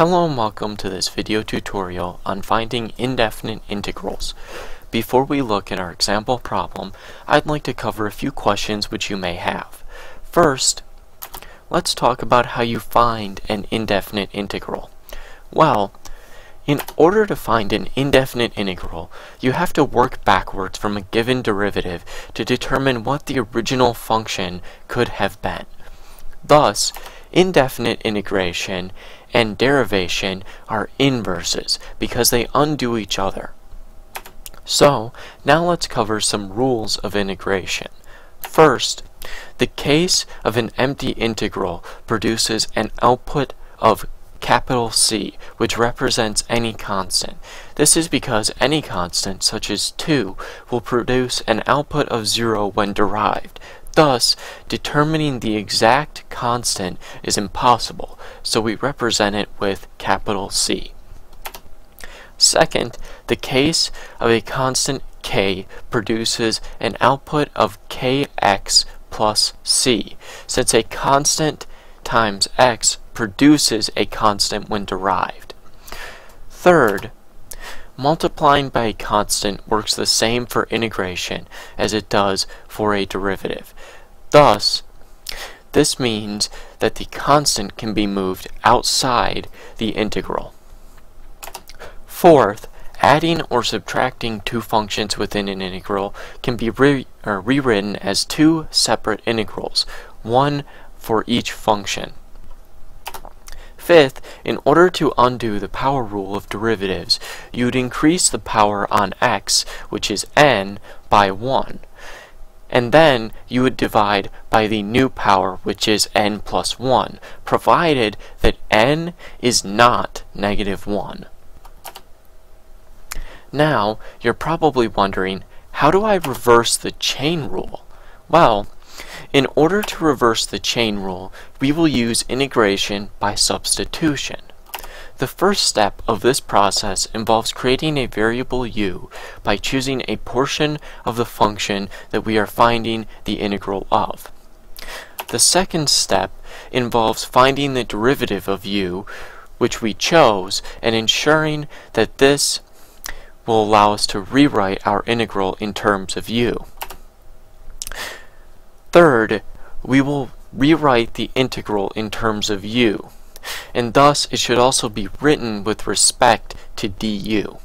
Hello and welcome to this video tutorial on finding indefinite integrals. Before we look at our example problem, I'd like to cover a few questions which you may have. First, let's talk about how you find an indefinite integral. Well, in order to find an indefinite integral, you have to work backwards from a given derivative to determine what the original function could have been. Thus, indefinite integration and derivation are inverses because they undo each other. So, now let's cover some rules of integration. First, the case of an empty integral produces an output of capital C, which represents any constant. This is because any constant, such as 2, will produce an output of 0 when derived. Thus, determining the exact constant is impossible, so we represent it with capital C. Second, the case of a constant k produces an output of kx plus c, since a constant times x produces a constant when derived. Third, multiplying by a constant works the same for integration as it does for a derivative. Thus, this means that the constant can be moved outside the integral. Fourth, adding or subtracting two functions within an integral can be re rewritten as two separate integrals, one for each function. Fifth, in order to undo the power rule of derivatives, you'd increase the power on x, which is n, by 1. And then you would divide by the new power, which is n plus 1, provided that n is not negative 1. Now, you're probably wondering, how do I reverse the chain rule? Well, in order to reverse the chain rule, we will use integration by substitution. The first step of this process involves creating a variable u by choosing a portion of the function that we are finding the integral of. The second step involves finding the derivative of u, which we chose, and ensuring that this will allow us to rewrite our integral in terms of u. Third, we will rewrite the integral in terms of u, and thus it should also be written with respect to du.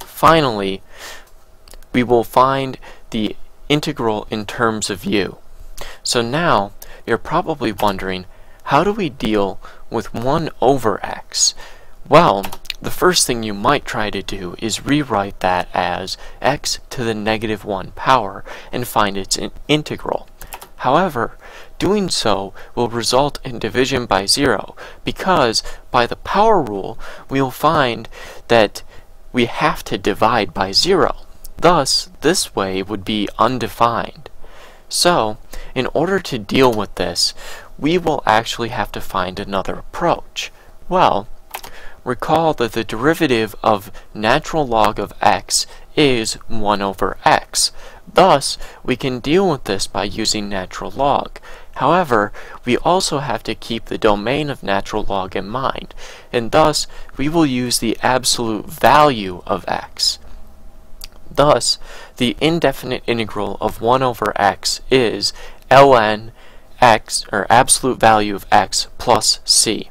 Finally, we will find the integral in terms of u. So now, you're probably wondering, how do we deal with 1 over x? Well, the first thing you might try to do is rewrite that as x to the negative 1 power and find its in integral. However, doing so will result in division by 0 because by the power rule we'll find that we have to divide by 0. Thus, this way would be undefined. So, in order to deal with this, we will actually have to find another approach. Well, recall that the derivative of natural log of x is 1 over x. Thus, we can deal with this by using natural log. However, we also have to keep the domain of natural log in mind, and thus we will use the absolute value of x. Thus, the indefinite integral of 1 over x is ln x, or absolute value of x, plus c.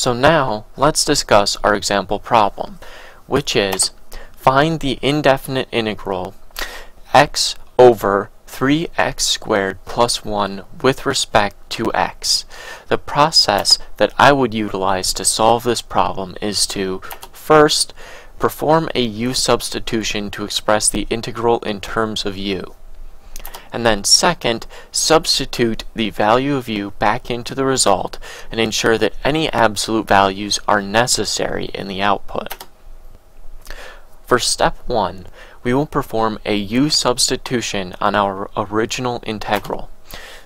So now, let's discuss our example problem, which is find the indefinite integral x over 3x squared plus 1 with respect to x. The process that I would utilize to solve this problem is to first perform a u substitution to express the integral in terms of u and then second, substitute the value of u back into the result and ensure that any absolute values are necessary in the output. For step 1, we will perform a u substitution on our original integral.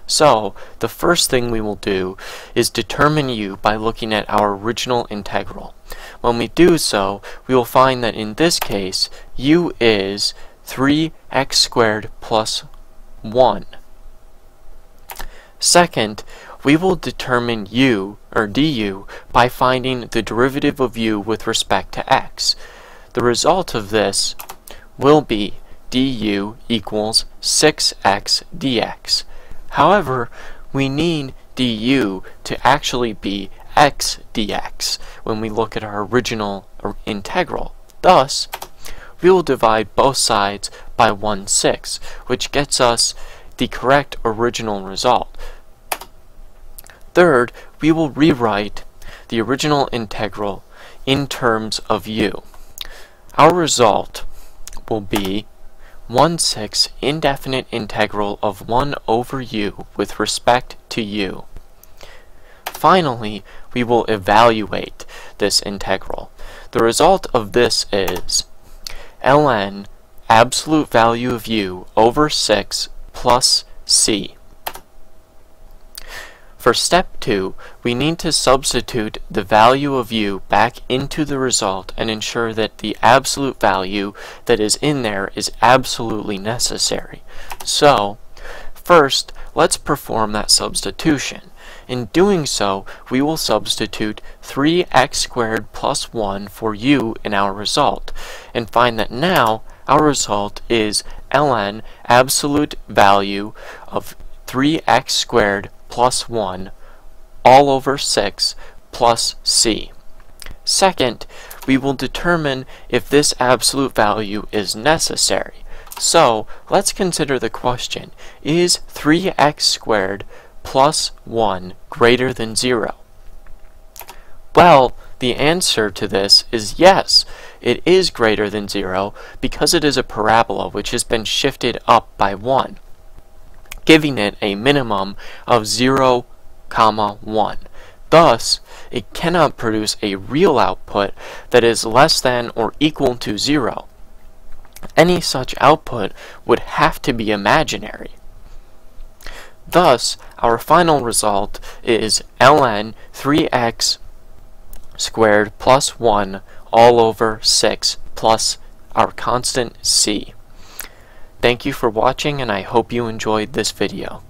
So, the first thing we will do is determine u by looking at our original integral. When we do so, we will find that in this case, u is 3x squared plus 1. Second, we will determine u, or du, by finding the derivative of u with respect to x. The result of this will be du equals 6x dx. However, we need du to actually be x dx when we look at our original integral. Thus, we will divide both sides by 1 6, which gets us the correct original result. Third, we will rewrite the original integral in terms of u. Our result will be 1 6 indefinite integral of 1 over u with respect to u. Finally, we will evaluate this integral. The result of this is ln absolute value of u over 6 plus c. For step 2, we need to substitute the value of u back into the result and ensure that the absolute value that is in there is absolutely necessary. So, first, let's perform that substitution. In doing so, we will substitute 3x squared plus 1 for u in our result, and find that now our result is ln absolute value of 3x squared plus 1 all over 6 plus c. Second, we will determine if this absolute value is necessary. So, let's consider the question, is 3x squared plus 1 greater than 0? Well, the answer to this is yes, it is greater than 0 because it is a parabola which has been shifted up by 1 giving it a minimum of 0, comma 1. Thus, it cannot produce a real output that is less than or equal to 0. Any such output would have to be imaginary. Thus, our final result is ln 3x squared plus 1 all over 6 plus our constant c. Thank you for watching and I hope you enjoyed this video.